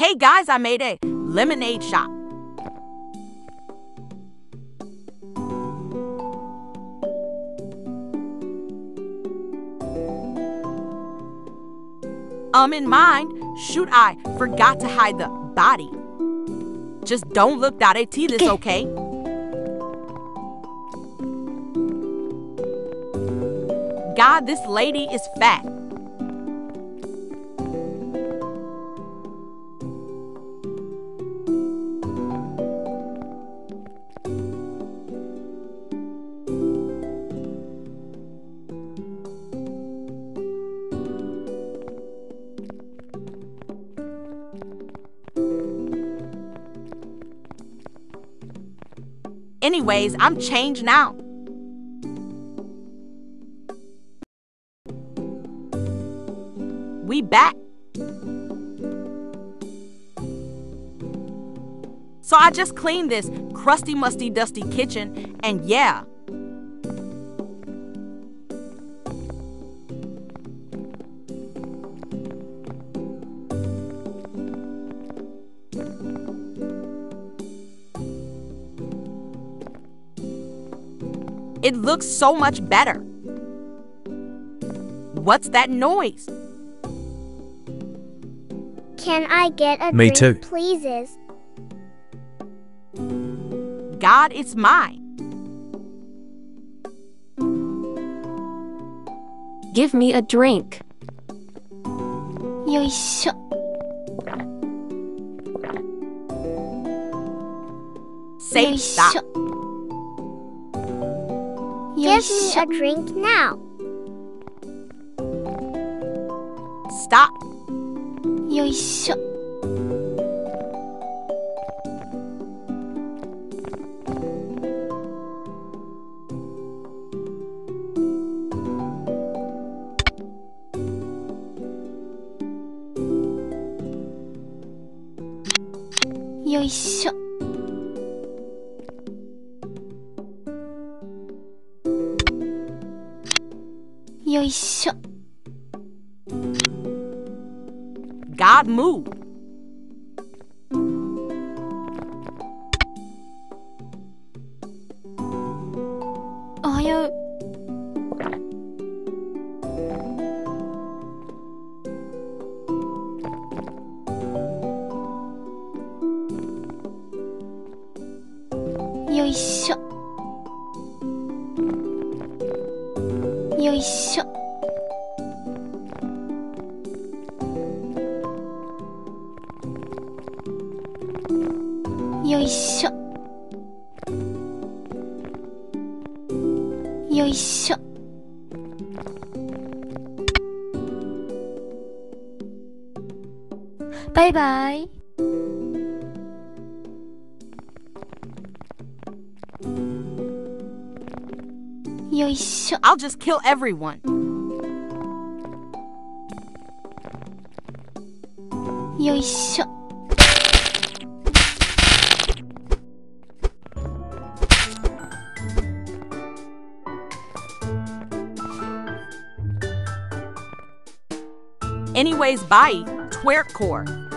Hey guys, I made a lemonade shop. Um, in mind, shoot, I forgot to hide the body. Just don't look that at this, okay? God, this lady is fat. Anyways, I'm changed now. We back. So I just cleaned this crusty, musty, dusty kitchen, and yeah. It looks so much better. What's that noise? Can I get a Me drink, too. God, it's mine. Give me a drink. Yoisho. Say Yoisho. stop. Give me a drink now. Stop. よいよいしょ。God move. う。よいしょ。よいしょ。よいしょ。よいしょ。バイバイ。I'll just kill everyone. Anyways, bye, twerkcore.